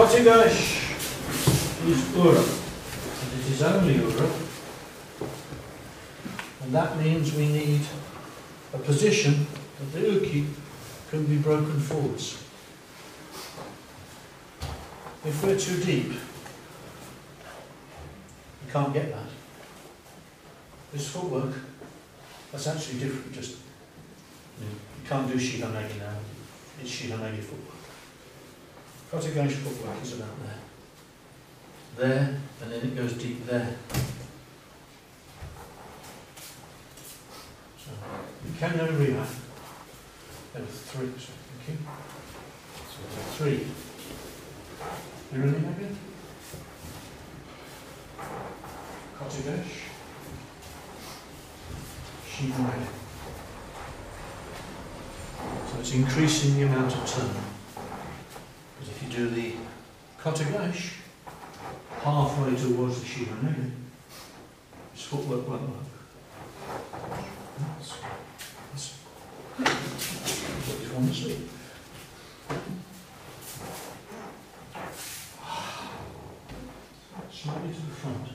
Kote gaeshi is Ura, and it is only Ura. And that means we need a position that the Uke can be broken forwards. If we're too deep, you can't get that. This footwork, that's actually different, just, you, can't do Shihonage now, it's Shihonage footwork. Kote gaeshi footwork is about there. There, and then it goes deep there. So, you can no rehab. There were three, so thank you. So three. You ready, Megan? Kotigash. Shihonage. So it's increasing the amount of turn. Do the Kote gaeshi halfway towards the Shihonage, this footwork won't work. That's, that's you want to see. Slightly to the front.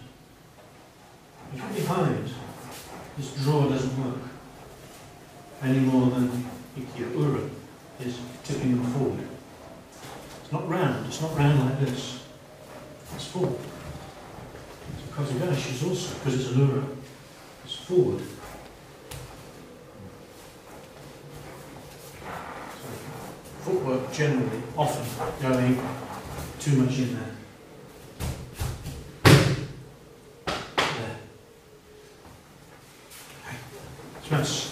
If you're behind, this draw doesn't work any more than Ikkyo Ura is tipping them forward. It's not round, it's not round like this. It's forward. So Kote gaeshi is also, because it's a Allura, it's forward. So footwork generally, often going too much in there. There. Okay. Smash.